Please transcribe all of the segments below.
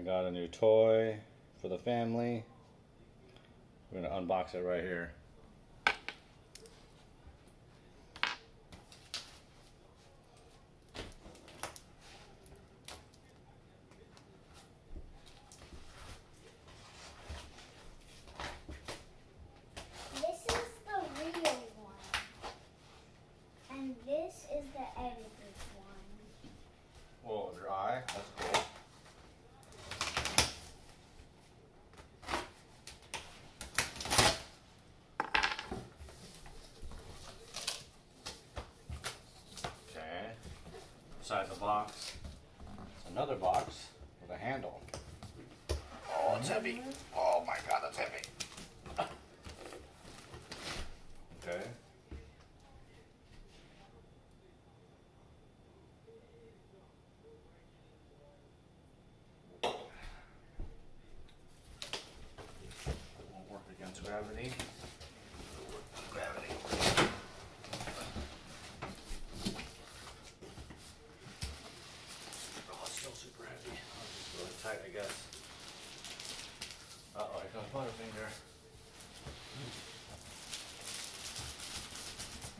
I got a new toy for the family. We're gonna unbox it right here. This is the real one. And this is the edited one. Whoa, dry. That's cool. Okay. Inside the box, another box with a handle. Oh, it's heavy. Oh my god, that's heavy. Okay. Won't work against. Gravity. Oh, it's still super heavy. I'll just really tight, I guess. Uh oh, here comes Butterfinger.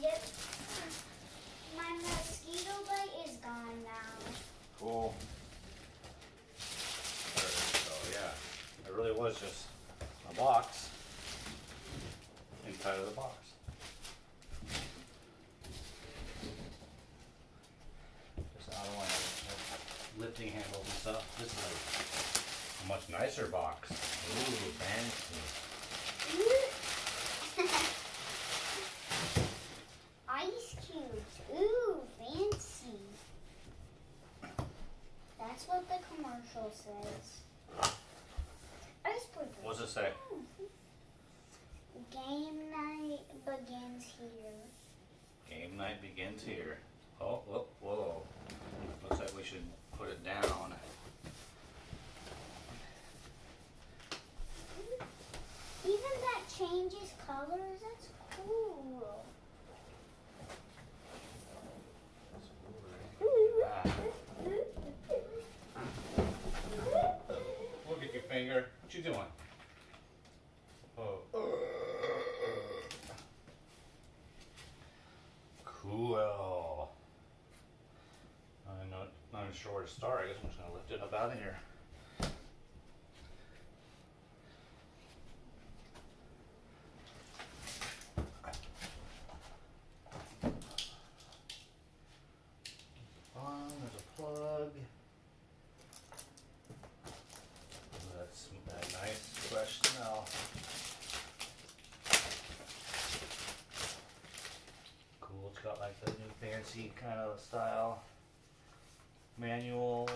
Yep. My mosquito bite is gone now. Cool. So yeah, it really was just a box inside of the box. Just I don't want to lifting handles and stuff. This is a much nicer box. Ooh, fancy. Ice cubes. Ooh, fancy. That's what the commercial says. Iceberg. What's it say? Game night begins here. Game night begins here. Oh, whoa, whoa. Looks like we should put it down. Even that changes colors. That's cool. Look at your finger. What you doing? Oh. Cool. I'm not, not sure where to start. I guess I'm just gonna lift it up out of here. There's a plug. That's that nice fresh smell. Cool, it's got like the new fancy kind of style manual.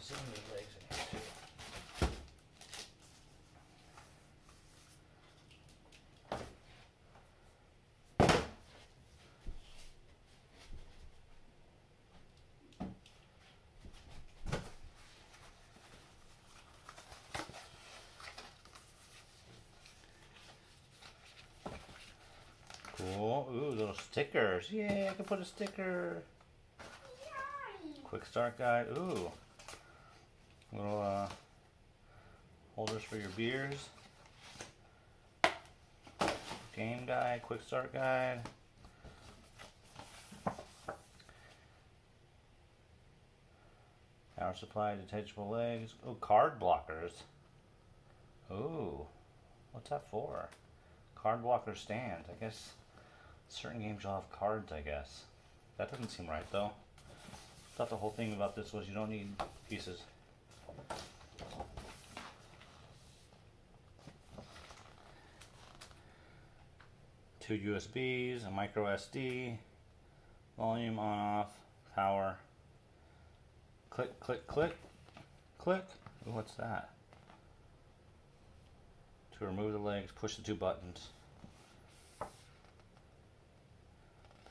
Some of the legs in here too. Cool. Ooh, little stickers. Yeah, I can put a sticker. Quick start guide. Ooh. Little uh, holders for your beers. Game guide, quick start guide. Power supply, detachable legs. Oh, card blockers. Ooh. What's that for? Card blocker stand. I guess certain games you'll have cards, I guess. That doesn't seem right though. Thought the whole thing about this was you don't need pieces. Two USBs, a micro SD, volume on off, power. Click, click, click, click. Ooh, what's that? To remove the legs, push the two buttons.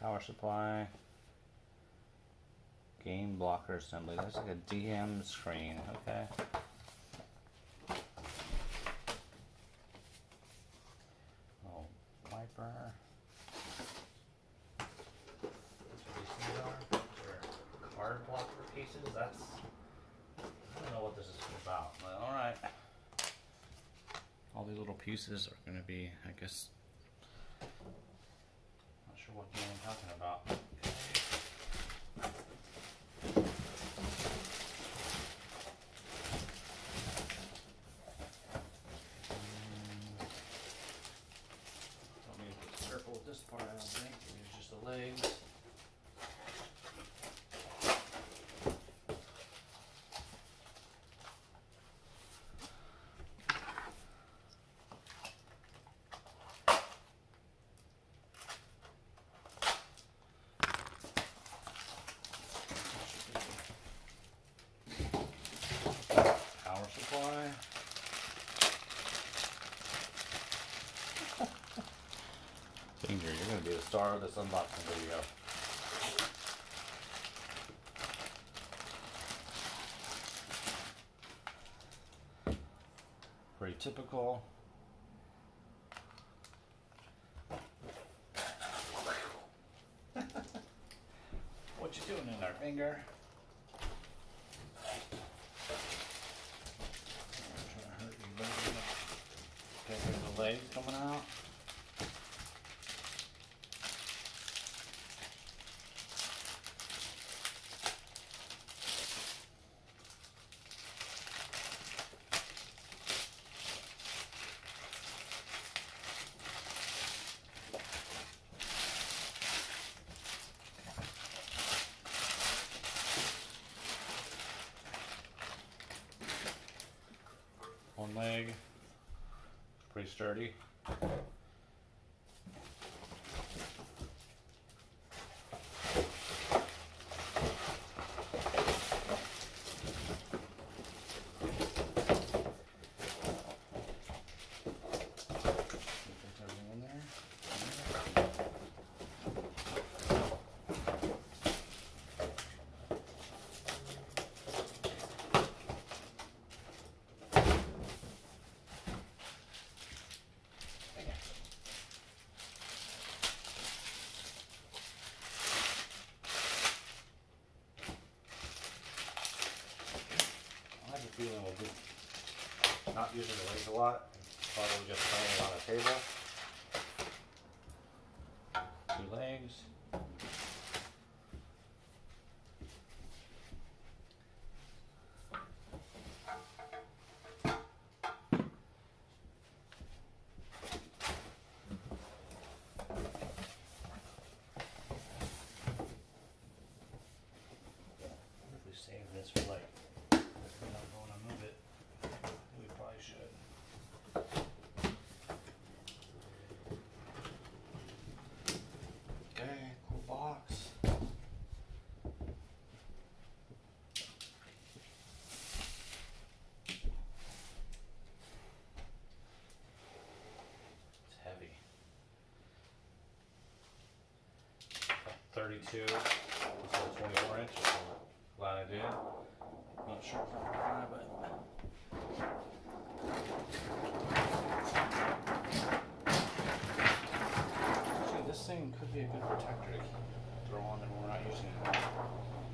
Power supply. Game blocker assembly. That's like a DM screen. Okay. Oh, wiper. That's what these things are. They're card blocker pieces. That's I don't know what this is about, but all right. All these little pieces are gonna be, I guess. Sure what game I'm talking about. Don't need to careful with this part, I don't think. It's just the legs. Power supply. Finger, you're gonna be the star of this unboxing video. Pretty typical. what you doing in there, finger? To. Okay, there's the legs coming out. One leg, pretty sturdy. Fix everything in there. I be not using the legs a lot, probably just playing on a table. Two legs. What if we save this for like, if we don't want to move it, we probably should. Okay, cool box. It's heavy. 32 instead of 24 inch. Glad I did. Not sure if I can try, but. Actually, this thing could be a good protector to throw on when we're not using it.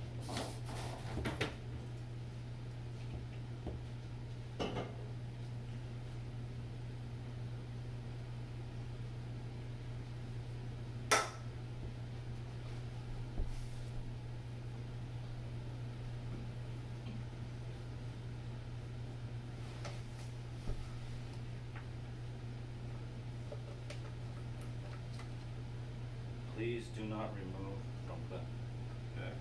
Please do not remove from the. Okay.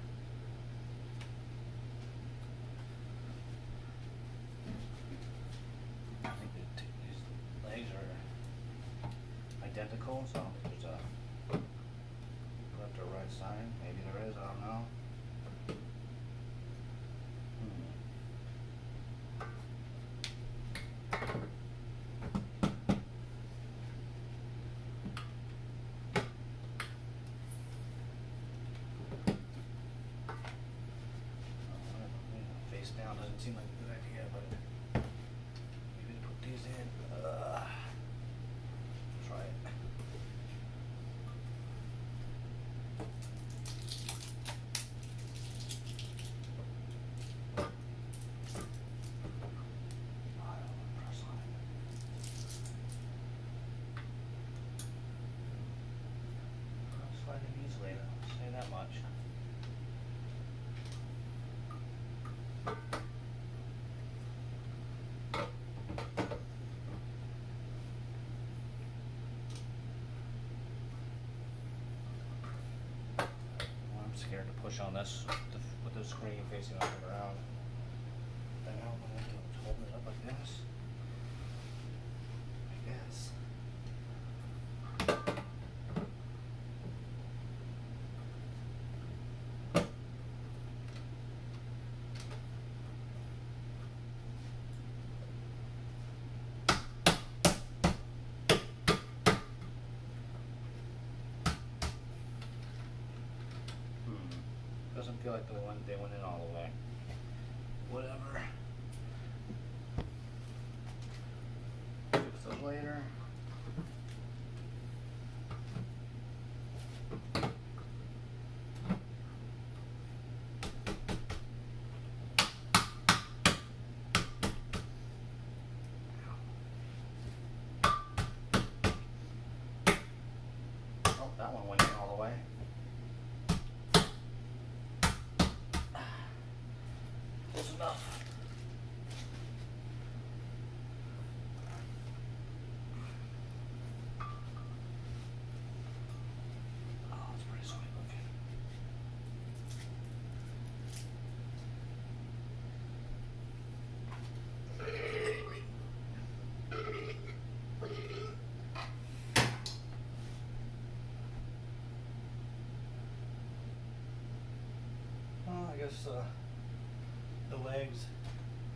I think the t- these legs are identical, so I don't think there's a left or right side. Maybe there is, I don't know. Hmm. Uh, Face down doesn't seem like a good idea, but maybe to put these in. Uh, try it. That's the, with the screen facing on the ground. Then how am I gonna hold it up like this? I guess. Doesn't feel like the one they went in all the way. Whatever. Those later. Oh, that one went in all the way. Close enough. Oh, it's pretty sweet looking. Guess uh, the legs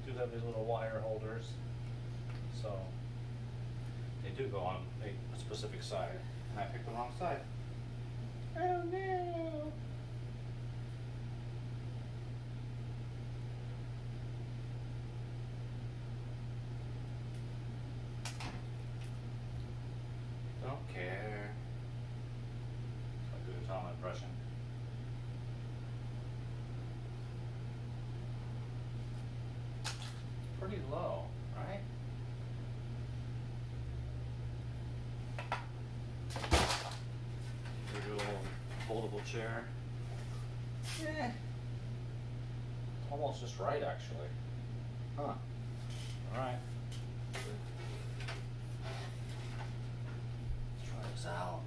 do have these little wire holders, so they do go on a, a specific side, and I picked the wrong side. Oh no! Don't care. I'll do a Tom impression. Pretty low, right? Your little foldable chair. Eh. Almost just right, actually. Huh. Alright. Let's try this out.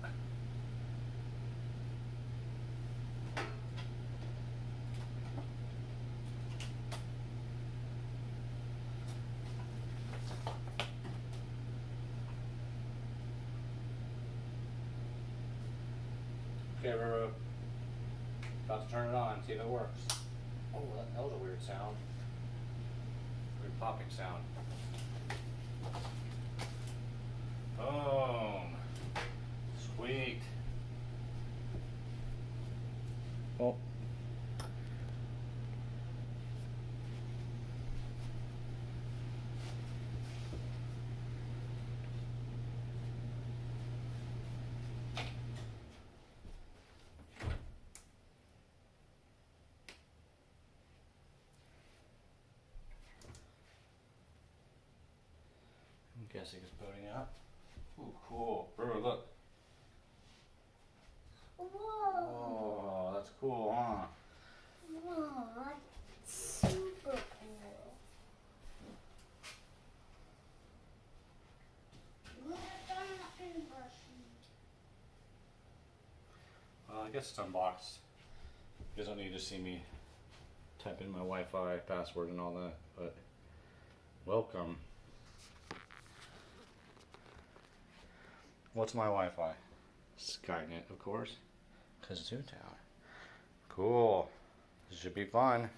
Okay, we're about to turn it on, see if it works. Oh, that, that was a weird sound. Weird popping sound. Boom. Sweet. Oh. I'm guessing it's booting up. Ooh, cool. Brewer, look. Whoa. Oh, that's cool, huh? Whoa, that's super cool. Look at that impression. Well, I guess it's unboxed. You guys don't need to see me type in my Wi-Fi password and all that, but welcome. What's my Wi-Fi? Skynet, of course. Kazoo Tower. Cool. This should be fun.